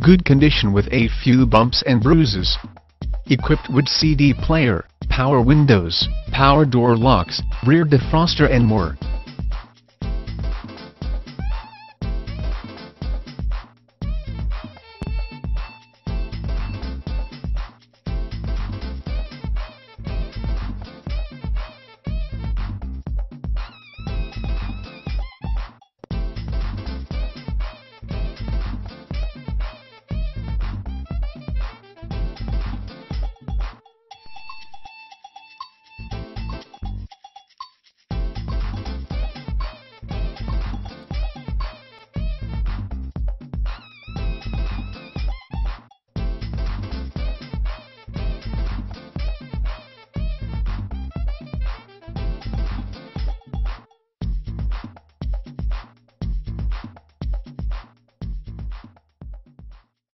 good condition with a few bumps and bruises. Equipped with CD player, power windows, power door locks, rear defroster and more.